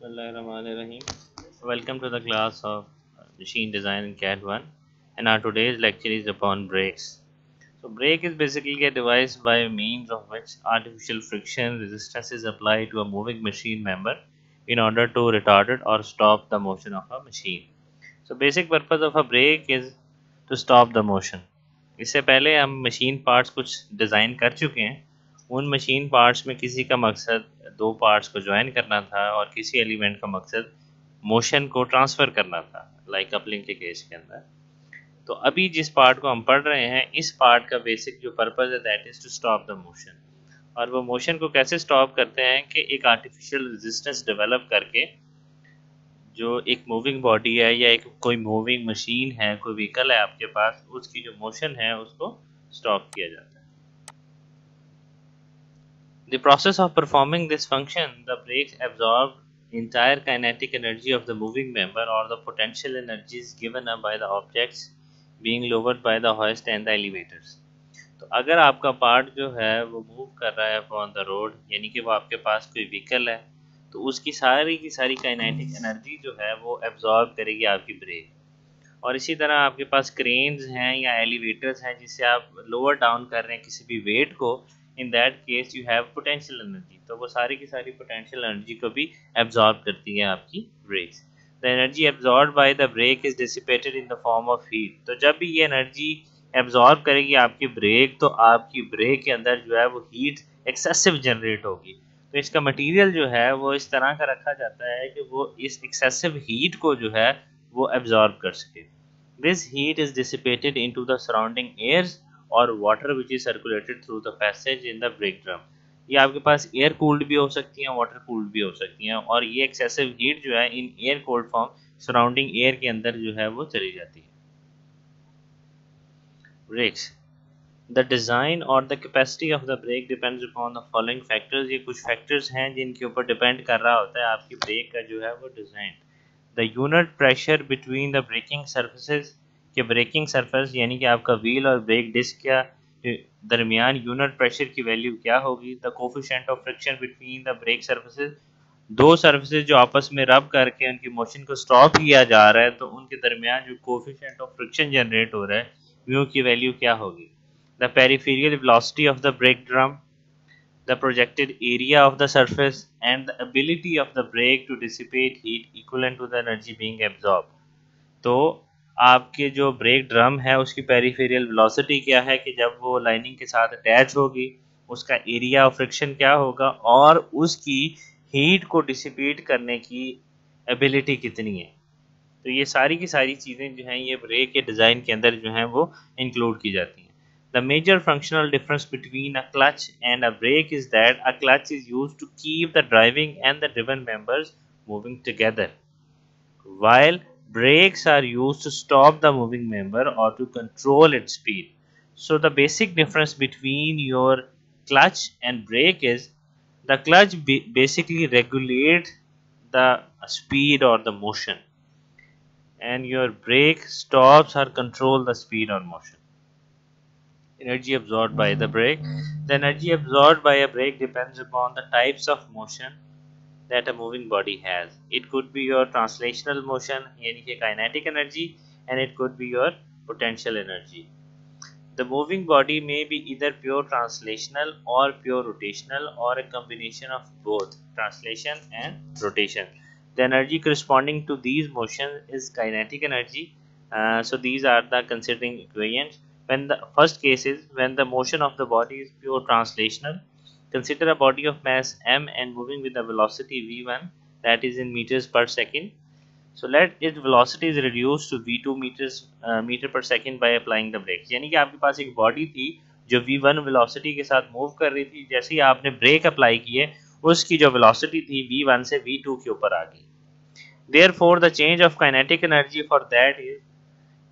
Bismillahirrahmanirrahim. Welcome to the class of Machine Design in CAD 1 and our today's lecture is upon brakes. So brake is basically a device by means of which artificial friction resistance is applied to a moving machine member in order to retard it or stop the motion of a machine. So basic purpose of a brake is to stop the motion. इससे पहले हम machine parts कुछ design कर चुके हैं उन machine parts में किसी का मकसद दो पार्ट्स को ज्वाइन करना था और किसी एलिमेंट का मकसद मोशन को ट्रांसफ़र करना था लाइक कपलिंग के केस के अंदर। तो अभी जिस पार्ट को हम पढ़ रहे हैं, इस पार्ट का बेसिक जो पर्पज़ है that is to stop the motion और वो मोशन को कैसे स्टॉप करते हैं कि एक आर्टिफिशियल रेजिस्टेंस डेवलप करके जो एक मूविंग बॉडी है या एक कोई मूविंग मशीन है, कोई व्हीकल है आपके पास, उसकी जो मोशन है, उसको स्टॉप किया जाता है। The process of performing this function, the brakes absorb entire kinetic energy of the moving member or the potential energies given up by the objects being lowered by the hoist and the elevators. तो अगर आपका part जो है वो move कर रहा है on the road यानी कि वो आपके पास कोई व्हीकल है तो उसकी सारी की सारी काइनेटिक एनर्जी जो है वो एब्जॉर्ब करेगी आपकी ब्रेक और इसी तरह आपके पास क्रेन्स हैं या एलिवेटर्स हैं जिससे आप लोअर डाउन कर रहे हैं किसी भी वेट को in that case you have potential energy तो वो सारी की सारी पोटेंशियल एनर्जी को भी एब्जॉर्ब करती है आपकी brakes the energy absorb by the brake is dissipated in the form of heat तो जब भी ये एनर्जी एब्जॉर्ब करेगी आपकी ब्रेक तो आपकी ब्रेक के अंदर जो है वो हीट एक्सेसिव जनरेट होगी. तो इसका मटेरियल जो है वो इस तरह का रखा जाता है कि वो इस एक्सेसिव हीट को जो है वो एब्जॉर्ब कर सके. This heat is dissipated into the surrounding airs और water which is circulated through the passage in the brake drum ये आपके पास एयर कूल्ड भी हो सकती हैं वाटर कूल्ड भी हो सकती हैं और ये एक्सेसिव हीट जो है in air cold form surrounding air के अंदर जो है, वो चली जाती है। ब्रेक्स द डिज़ाइन और the capacity of the brake depends upon the following factors ये कुछ फैक्टर्स हैं जिनके ऊपर डिपेंड कर रहा होता है आपकी ब्रेक का जो है, वो design the unit pressure between the braking surfaces कि ब्रेकिंग सरफेस यानी कि आपका व्हील और ब्रेक डिस्क का दरमियान यूनिट प्रेशर की वैल्यू क्या होगी? The coefficient of friction between the brake surfaces दो सर्फेसिस जो आपस में रब करके उनकी मोशन को स्टॉप किया जा रहा है तो उनके दरमियान जो कोफिशेंट ऑफ़ फ्रिक्शन जनरेट हो रहा है व्यू की वैल्यू क्या होगी? The peripheral velocity of the brake drum the projected area of the surface and the ability of the brake to dissipate heat equivalent to the energy being absorbed. तो आपके जो break drum है, उसकी peripheral velocity क्या है कि जब वो लाइनिंग के साथ अटैच होगी, उसका एरिया ऑफ़ फ्रिक्शन क्या होगा और उसकी हीट को डिसिपेट करने की एबिलिटी कितनी है। तो ये सारी की सारी चीज़ें जो हैं, ये ब्रेक के डिज़ाइन के अंदर जो हैं, वो इंक्लूड की जाती हैं। The major functional difference between a clutch and a brake is that a clutch is use to keep the driving and the driven members moving together while Brakes are used to stop the moving member or to control its speed. So the basic difference between your clutch and brake is the clutch basically regulate the speed or the motion and your brake stops or control the speed or motion. Energy absorbed by the mm-hmm. brake. The energy absorbed by a brake depends upon the types of motion that a moving body has. It could be your translational motion, kinetic energy, and it could be your potential energy. The moving body may be either pure translational or pure rotational or a combination of both translation and rotation. The energy corresponding to these motions is kinetic energy. Uh, so these are the considering equations. When the first case is when the motion of the body is pure translational Consider a body of mass m and moving with a velocity v1 that is in meters per second. So let its velocity is reduced to v2 meters uh, meter per second by applying the brakes. यानी कि आपके पास एक body थी जो v1 velocity के साथ move कर रही थी जैसे ही आपने ब्रेक अप्लाई किए उसकी जो वेलोसिटी थी v1 से v2 के ऊपर आ गई therefore the change of kinetic energy for that is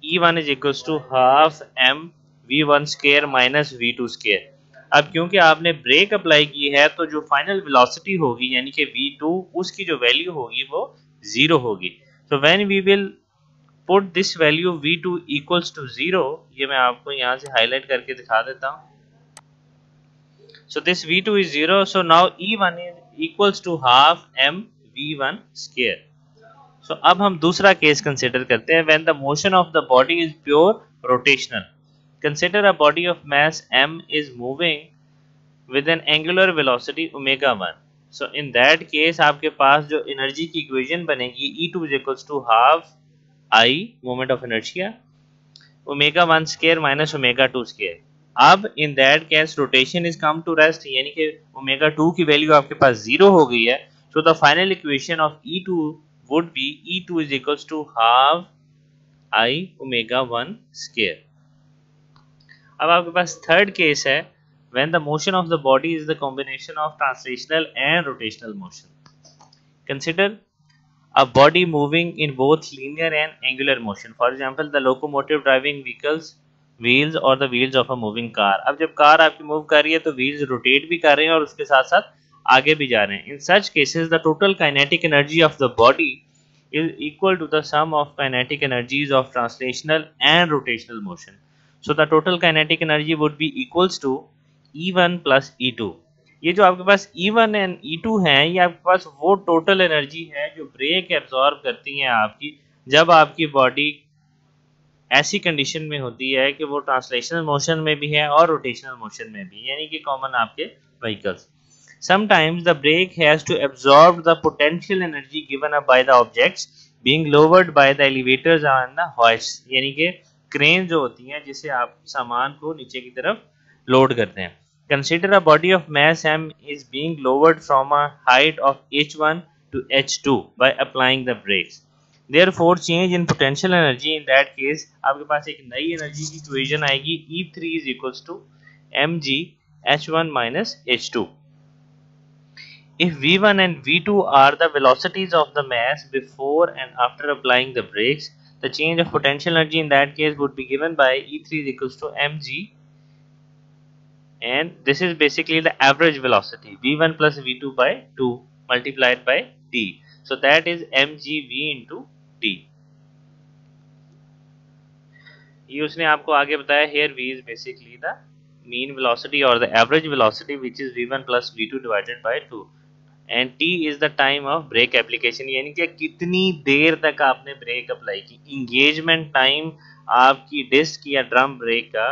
e1 is equals to half m v1 square minus v2 square अब क्योंकि आपने ब्रेक अप्लाई की है तो जो फाइनल वेलोसिटी होगी, यानी कि v2 उसकी जो वैल्यू होगी, वो ज़ीरो होगी। तो when we will put this value v2 two equals to zero ये मैं आपको यहाँ से हाईलाइट करके दिखा देता हूँ। So this v2 is 0 so now e1 is equals to half m v one so अब हम दूसरा केस कंसिडर करते हैं। When the motion of the body is pure rotational consider a body of mass m is moving with an angular velocity omega one so in that case आपके पास जो energy की equation बनेगी E two is equals to half I moment of inertia omega one square minus omega two square अब in that case rotation is come to rest यानी कि omega two की value आपके पास ज़ीरो हो गई है. Final equation of E two would be E two is equals to half I omega one square अब आपके पास थर्ड केस है when the motion of the body is the combination of translational and rotational motion consider a body moving in both linear and angular motion for example the locomotive driving vehicles wheels और the wheels of a moving car अब जब car आपकी move कर रही है तो wheels rotate भी कर रहे हैं और उसके साथ साथ आगे भी जा रहे हैं। In such cases the total kinetic energy of the body is equal to the sum of kinetic energies of translational and rotational motion So the total kinetic energy would be equals to E one plus E two ये जो आपके पास E one and E two है ये आपके पास वो total energy है जो ब्रेक एब्जॉर्ब करती हैं आपकी जब आपकी बॉडी ऐसी कंडीशन में होती है कि वो ट्रांसलेशनल मोशन में भी है और रोटेशनल मोशन में भी यानी कि कॉमन आपके vehicles sometimes the brake has to absorb the potential energy given up by the objects being lowered by the elevators on the hoist यानी कि क्रेन जो होती हैं, जिसे आप सामान को नीचे की तरफ़ लोड करते हैं। Consider a body of mass m is being lowered from a height of h one to h two by applying the brakes therefore change in potential energy in that case आपके पास एक नई energy की equation आएगी E three is equal to m g h one minus h two if v one and v two are the velocities of the mass before and after applying the change of potential energy in that case would be given by E3 is equals to mg and this is basically the average velocity v1 plus v2 by 2 multiplied by t so that is mgv into t ये उसने आपको आगे बताया here v is basically the mean velocity or the average velocity which is v1 plus v2 divided by 2 and t is the time of brake application, यानी कि कितनी देर तक आपने ब्रेक अप्लाई की। इंगेजमेंट टाइम आपकी डिस्क या drum brake का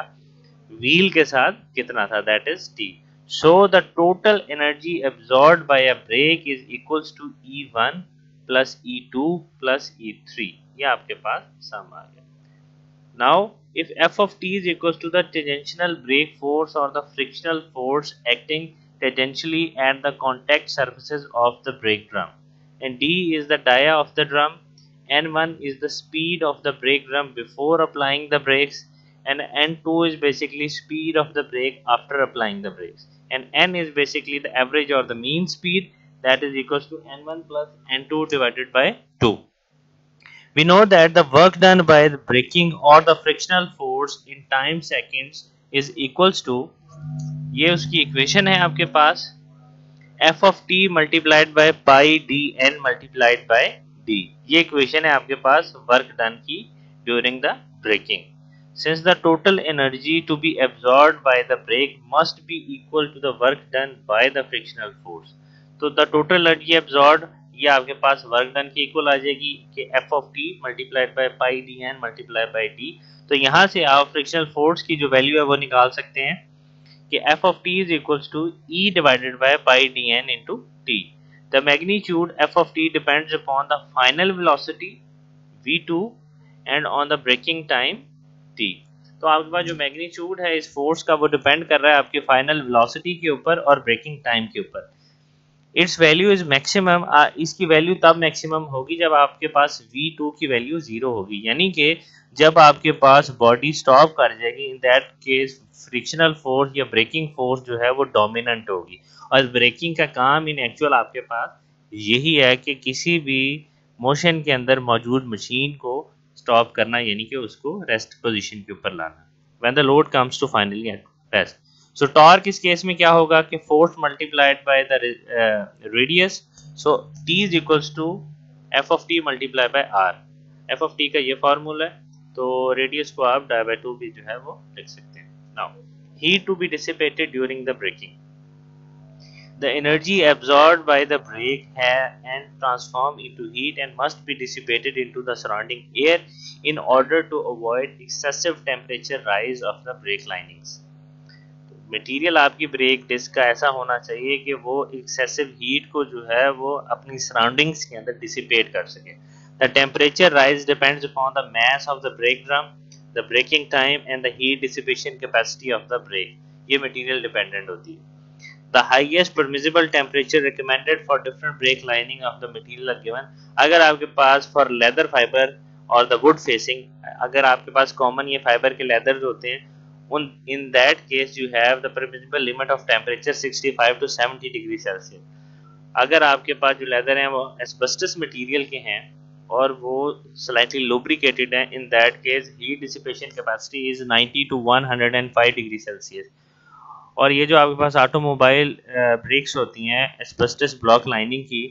व्हील के साथ कितना था? That is t so the total energy absorb by a brake is equals to E one plus E two plus E three ये आपके पास सम आ गया। Now if f of t is equals to the tangential brake force or the frictional force acting tangentially at the contact surfaces of the brake drum. And d is the dia of the drum n1 is the speed of the brake drum before applying the brakes and n2 is basically speed of the brake after applying the brakes. And n is basically the average or the mean speed that is equals to n1 plus n2 divided by 2 we know that the work done by the braking or the frictional force in time seconds is equals to ये उसकी equation है आपके पास। F of t multiplied by pi d n multiplied by d ये equation है आपके पास work done की during the braking since the total energy to be absorbed by the brake must be equal to the work done by the frictional force. तो the total energy absorb ये आपके पास work done की equal आ जाएगी कि f of t multiplied by pi d n multiply by d तो यहाँ से आप फ्रिक्शनल फोर्स की जो वैल्यू है वो निकाल सकते हैं। कि f of t is equals to E divided by pi d n into t the magnitude f of t depends upon the final velocity v two and on the braking time t तो आपके पास जो magnitude है, इस force का वो depend कर रहा है आपके फाइनल वेलोसिटी के ऊपर और ब्रेकिंग टाइम के ऊपर. इट्स वैल्यू इज़ मैक्सिमम इसकी वैल्यू तब मैक्सिमम होगी जब आपके पास V2 की वैल्यू ज़ीरो होगी. यानी कि जब आपके पास बॉडी स्टॉप कर जाएगी in that case frictional force या ब्रेकिंग फोर्स जो है वो डोमिनेंट होगी। और ब्रेकिंग का काम इन एक्चुअल आपके पास यही है कि किसी भी मोशन के अंदर मौजूद मशीन को स्टॉप करना, यानी कि उसको रेस्ट पोजीशन के ऊपर लाना। When the load comes to finally at rest so torque इस केस में क्या होगा कि force multiplied by the radius so T is equals to F of T multiply by R F of T का ये फार्मूला है। तो radius को आप डाई बाय टू भी जो है वो लिख सकते हैं now heat to be dissipated during the braking The energy absorbed by the brake and transformed into heat and must be dissipated into the surrounding air in order to avoid excessive temperature rise of the brake linings. Material आपकी brake disc का ऐसा होना चाहिए कि वो excessive heat को जो है वो अपनी सराउंडिंग्स के अंदर डिसिपेट कर सके the temperature rise depends upon the mass of the brake drum the braking time and the heat dissipation capacity of the brake ये मटेरियल डिपेंडेंट होती है the highest permissible temperature recommended for different brake lining of the material are given अगर आपके पास for leather fiber और the wood facing अगर आपके पास common ये fiber के leather होते हैं उन in that case you have the permissible limit of temperature 65 to 70 degree Celsius अगर आपके पास जो leather हैं वो asbestos material के हैं और वो slightly lubricated हैं. In that case, heat dissipation capacity is 90 to 105 degree Celsius. और ये जो आपके पास ऑटोमोबाइल ब्रेक्स होती हैं एस्बेस्टस ब्लॉक लाइनिंग की,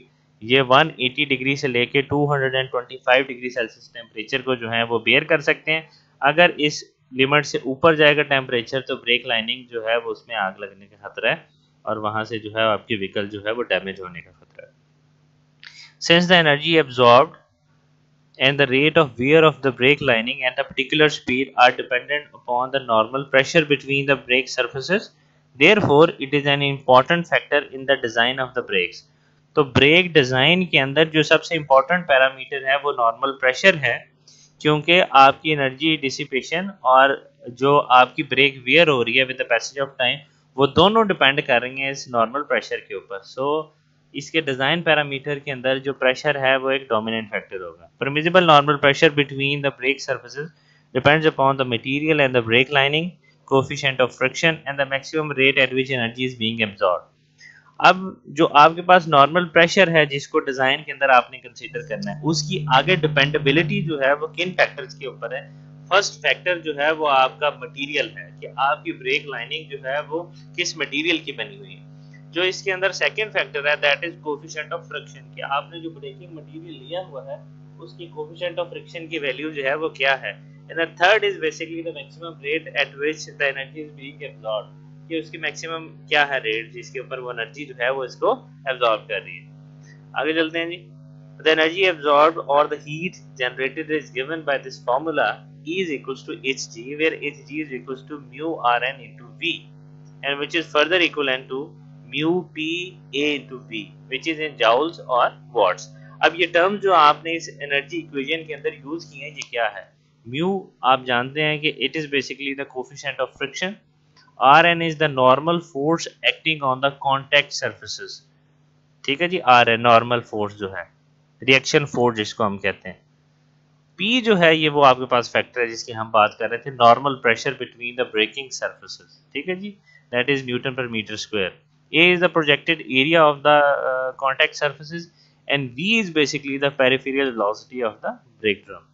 ये 180 डिग्री से लेके 225 डिग्री सेल्सियस टेम्परेचर को जो है, वो बेयर कर सकते हैं. अगर इस लिमिट से ऊपर जाएगा टेम्परेचर तो ब्रेक लाइनिंग जो है, वो उसमें आग लगने का खतरा है और वहाँ से जो है, आपकी व्हीकल जो है, वो डैमेज होने का खतरा है. Since the energy absorb and the rate of wear of the brake lining and the particular speed are dependent upon the normal pressure between the brake surfaces therefore it is an important factor in the design of the brakes तो brake design के अंदर जो सबसे important parameter है वो normal pressure है क्योंकि आपकी एनर्जी डिसिपेशन और जो आपकी ब्रेक वेयर हो रही है with the passage of time वो दोनों डिपेंड कर रही हैं इस नॉर्मल प्रेशर के ऊपर सो so, इसके डिज़ाइन पैरामीटर के अंदर जो प्रेशर है, वो एक डोमिनेंट फैक्टर होगा। Permissible normal pressure between the brake surfaces depends upon the material and the brake lining coefficient of friction, and the maximum rate at which energy is being absorbed. अब जो आपके पास normal pressure है, जिसको design के अंदर आपने consider करना है, उसकी आगे डिपेंडेबिलिटी जो है, वो किन फैक्टर्स के ऊपर है? फ़र्स्ट फैक्टर जो है, वो आपका मटेरियल है कि आपकी ब्रेक लाइनिंग जो है, वो किस मटेरियल की बनी हुई है। जो इसके अंदर सेकंड फैक्टर है that is coefficient of friction कि आपने जो ब्रेकिंग मटेरियल लिया हुआ है उसकी कोफिशिएंट ऑफ़ फ्रिक्शन की वैल्यू जो है वो क्या है and the third is basically the maximum rate at which the energy is being absorbed कि उसकी मैक्सिमम क्या है रेट जिसके ऊपर वो एनर्जी जो है वो इसको एब्जॉर्ब कर रही है आगे चलते हैं जी the energy absorbed or the heat generated is given by this formula E is equals to hg where hg is equals to mu rn into v and which is further equivalent to mu p a into v, which is in joules or watts. अब ये term जो आपने इस energy equation के अंदर use किए हैं, ये क्या है? म्यू आप जानते हैं कि it is basically the coefficient of friction R N is the normal force acting on the contact surfaces ठीक है जी? आर एन नॉर्मल फोर्स जो है रिएक्शन फोर्स जिसको हम कहते हैं। पी जो है, ये वो आपके पास फैक्टर है जिसकी हम बात कर रहे थे normal pressure between the braking surfaces ठीक है जी? That is newton per meter square A is the projected area of the uh, contact surfaces and V is basically the peripheral velocity of the brake drum.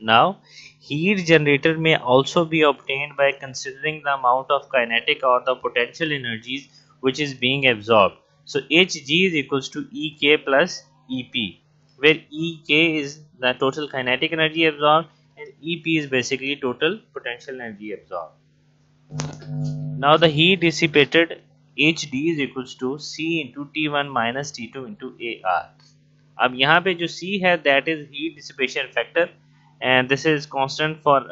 Now heat generator may also be obtained by considering the amount of kinetic or the potential energies which is being absorbed. So Hg is equals to Ek plus Ep where Ek is the total kinetic energy absorbed and Ep is basically total potential energy absorbed. Now the heat dissipated Hd is equals to C into T1 minus T2 into AR. अब यहाँ पे जो C है, that is heat dissipation factor and this is constant for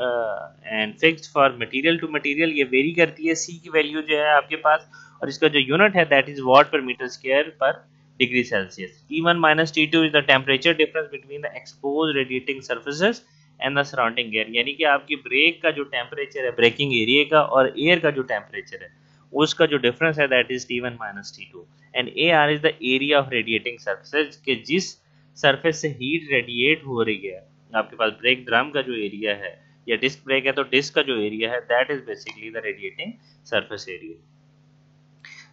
and fixed for material to material ये vary करती है सी की value जो है आपके पास, और इसका जो यूनिट है that is watt per meter square per degree Celsius T one minus T two is the temperature difference between the expose radiating surfaces and the surrounding air यानी कि आपकी ब्रेक का जो टेम्परेचर है ब्रेकिंग एरिया का और air का जो टेम्परेचर है उसका जो डिफरेंस है that is T one minus T two and A R is the area of radiating surfaces के जिस सरफेस से हीट रेडिएट हो रही है, आपके पास ब्रेक ड्रम का जो एरिया है या डिस्क ब्रेक है तो डिस्क का जो एरिया है that is basically the radiating surface area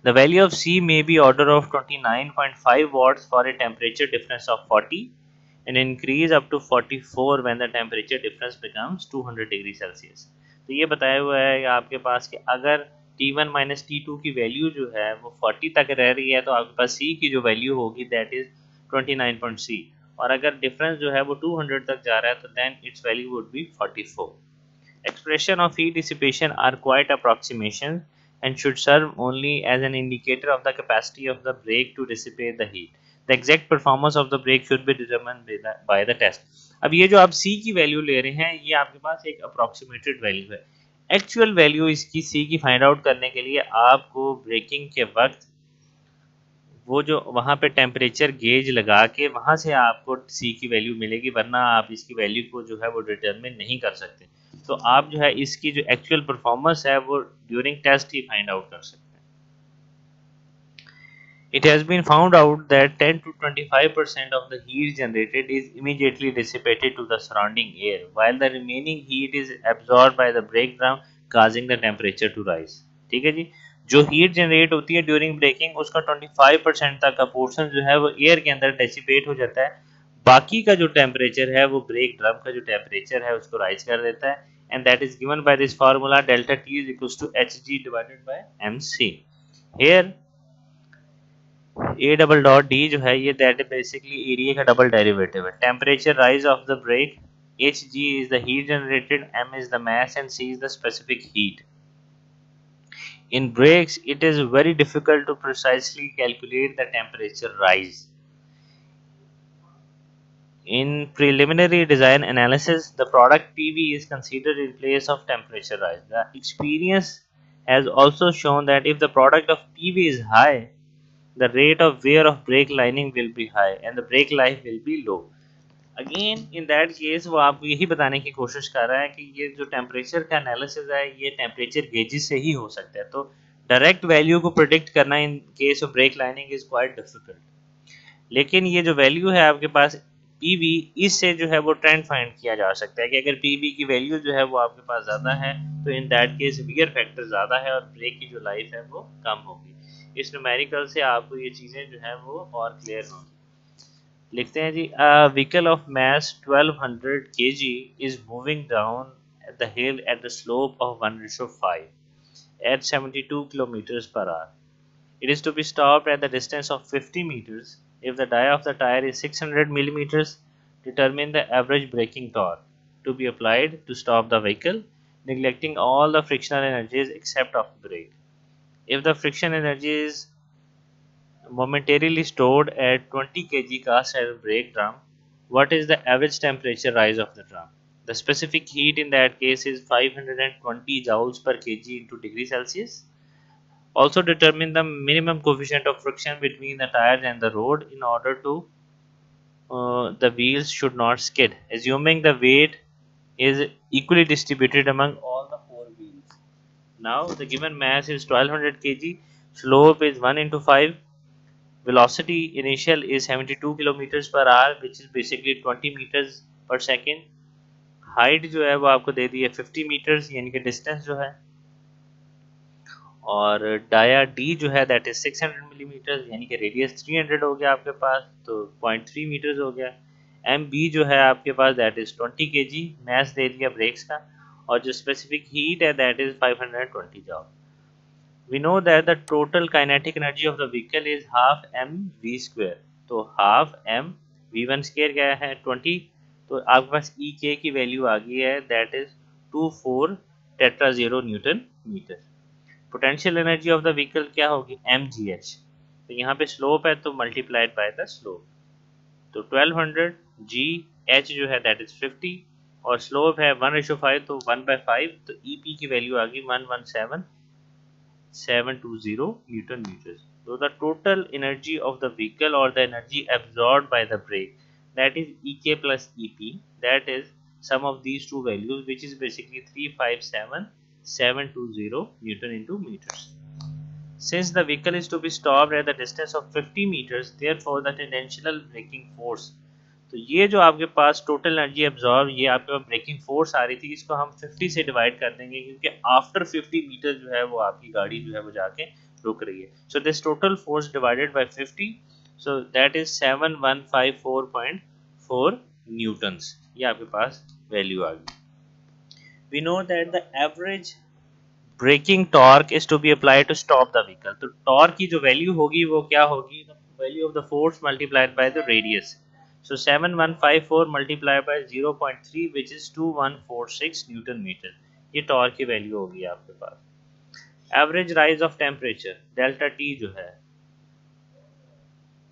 The value of C may be order of 29.5 watts for a temperature difference of 40 and increase up to 44 when the temperature difference becomes 200 degree Celsius. तो ये बताया हुआ है आपके पास कि अगर t1 one minus की value जो है वो 40 तक रह रही है तो आपके पास c की जो वैल्यू होगी दैट इज़ 29.c और अगर डिफरेंस जो है वो 200 तक जा रहा है तो then its value would be 44 expression of E dissipation are quite approximation and should serve only as an indicator of the capacity of the brake to dissipate the heat the exact performance of the brake should be determine by the test अब ये जो आप सी की value ले रहे हैं, ये आपके पास एक अप्रोक्सीमेटेड वैल्यू है। एक्चुअल वैल्यू इसकी सी की फाइंड आउट करने के लिए आपको ब्रेकिंग के वक्त वो जो वहाँ पे टेम्परेचर गेज लगा के वहाँ से आपको सी की वैल्यू मिलेगी, वरना आप इसकी वैल्यू को जो है वो डिटरमिन नहीं कर सकते। तो आप जो है इसकी जो एक्चुअल परफॉर्मेंस है वो ड्यूरिंग टेस्ट ही फाइंड आउट कर सकते It has been found out that 10 to 25% of the heat generated is immediately dissipated to the surrounding air, while the remaining heat is absorbed by the breakdown, causing the temperature to rise. ठीक है जी जो heat generate होती है during breaking उसका 25 percent तक का portion जो है वो एयर के अंदर डेसिपेट हो जाता है बाकी का जो टेम्परेचर है वो ब्रेक ड्रम का जो टेम्परेचर है उसको राइज कर देता है and that is given by this formula delta T is equals to H G divided by M C here A double dot D जो है ये दैट इज बेसिकली एरिया का डबल डेरिवेटिव है temperature rise of the brake H G is the heat generated M is the mass and C is the specific heat In brakes, it is very difficult to precisely calculate the temperature rise. In preliminary design analysis, the product PV is considered in place of temperature rise. The experience has also shown that if the product of PV is high, the rate of wear of brake lining will be high and the brake life will be low. Again in that case वो आपको यही बताने की कोशिश कर रहा है कि ये जो टेम्परेचर का एनालिसिस है, ये टेम्परेचर गेजेस से ही हो सकता है। तो डायरेक्ट वैल्यू को प्रोडिक्ट करना in case of brake lining is quite difficult लेकिन ये जो वैल्यू है आपके पास पीवी इससे जो है वो ट्रेंड फाइंड किया जा सकता है कि अगर पीवी की वैल्यू जो है वो आपके पास ज़्यादा है तो in that case wear factor ज़्यादा है और ब्रेक की जो लाइफ है वो कम होगी। इस न्यूमेरिकल से आपको ये चीज़ें जो है वो और क्लियर हों लिखते हैं जी vehicle of mass 1200 hundred is moving down the hill at the slope of one ratio five at seventy two kilometer per hour it is to be stop at the distance of fifty meters if the dia of the tyre is six hundred millimeters the average braking torque to be applied to stop the vehicle neglecting all the frictional energies except of brake If the friction energy is momentarily stored at 20 kg cast iron brake drum, what is the average temperature rise of the drum? The specific heat in that case is 520 joules per kg into degree Celsius. Also determine the minimum coefficient of friction between the tires and the road in order to uh, the wheels should not skid. Assuming the weight is equally distributed among all. Now the given mass is 1200 kg, slope is 1 into 5 velocity initial is 72 kilometers per hour which is basically 20 meters per second height जो है वो आपको दे दी है 50 metres यानी कि distance जो है और डाया डी जो है दैट इज़ 600 मिलीमीटर यानी कि रेडियस 300 हो गया आपके पास तो 0.3 मीटर्स हो गया एम बी जो है आपके पास दैट इज़ 20 के जी मैस दे दिया ब्रेक्स का और जो स्पेसिफिक हीट है दैट इज़ 520 जॉब we know that the total kinetic energy of the vehicle is half m v square. तो half m v1 square क्या है? 20 तो आपके पास e k की वैल्यू आ गई है that is 24 tetra zero newton meter potential energy of the vehicle क्या होगी? एम जी एच तो यहाँ पे स्लोप है तो मल्टीप्लाइड बाय द स्लोप तो 1200 जी एच जो है दैट इज़ 50 और स्लोप है 1 रेशो फाइव तो 1 बाय फाइव तो ई e पी की वैल्यू आ गई 117 720 Newton meters. So the total energy of the vehicle or the energy absorbed by the brake that is Ek plus Ep that is sum of these two values which is basically 357720 Newton into meters. Since the vehicle is to be stopped at the distance of 50 meters therefore the tangential braking force तो ये जो आपके पास total energy absorb ये आपके पास breaking force आ रही थी, इसको हम 50 से डिवाइड कर देंगे क्योंकि आफ्टर 50 मीटर जो है वो आपकी गाड़ी जो है वो जाके रुक रही है। So this total force divided by 50 so that is 7154.4 newtons ये आपके पास वैल्यू आ गई। We know that the average braking torque is to be apply to stop the vehicle तो टॉर्क की जो वैल्यू होगी वो क्या होगी? Value of the force multiplied by the radius So 7154 multiplied by 0.3 which is 2146 newton meter ये torque की value होगी आपके पास average rise of temperature delta T जो है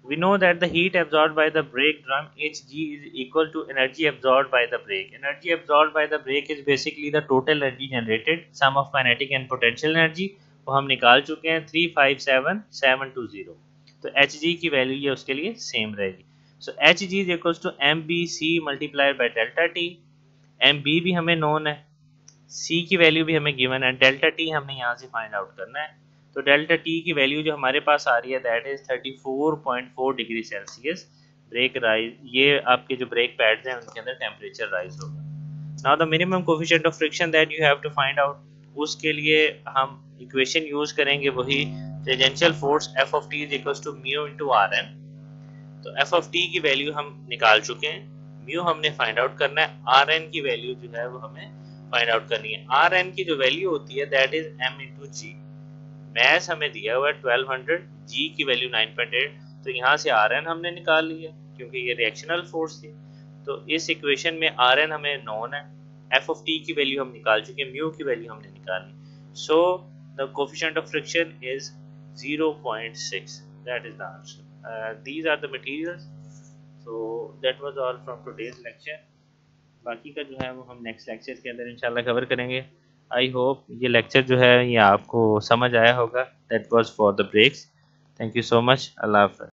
we know that the heat absorbed by the brake drum Hg is equal to energy absorbed by the brake. Energy absorbed by the brake is basically the total energy generated, sum of kinetic and potential energy. वो हम निकाल चुके हैं three five seven seven two zero तो H G की value ये उसके लिए सेम रहेगी so H G is equals to M B C multiplied by delta T M B भी हमें नोन है. सी की वैल्यू भी हमें गिवन है. डेल्टा टी हमने यहाँ से फाइंड आउट करना है. तो डेल्टा टी की वैल्यू जो हमारे पास आ रही है that is 34.4 degree Celsius brake rise ये आपके जो ब्रेक पैड्स हैं, उनके अंदर टेम्परेचर राइज होगा. Now the minimum coefficient of friction that you have to find out उसके लिए हम इक्वेशन यूज़ करेंगे वही tangential force F of T is equals to mu into R N तो एफ़ ऑफ़ टी की value हम निकाल चुके हैं। म्यू हमने फाइंड आउट करना है। आर एन की वैल्यू जो है वो हमें फाइंड आउट करनी है। आर एन की जो वैल्यू होती है that is M into G mass हमें दिया हुआ है 1200 जी की वैल्यू 9.8 तो यहाँ से आर एन हमने निकाल लिया, क्योंकि ये रिएक्शनल फोर्स थी। तो इस इक्वेशन में आर एन हमें नॉन है। एफ़ ऑफ़ टी की वैल्यू हम निकाल चुके हैं म्यू की वैल्यू हमने निकाली। So the coefficient of friction is 0.6 that is the answer these are the materials. So, that was all from today's lecture. बाकी का जो है वो हम नेक्स्ट लेक्चर के अंदर इंशाल्लाह कवर करेंगे। आई होप ये लेक्चर जो है ये आपको समझ आया होगा। That was for the brakes thank you so much Allah half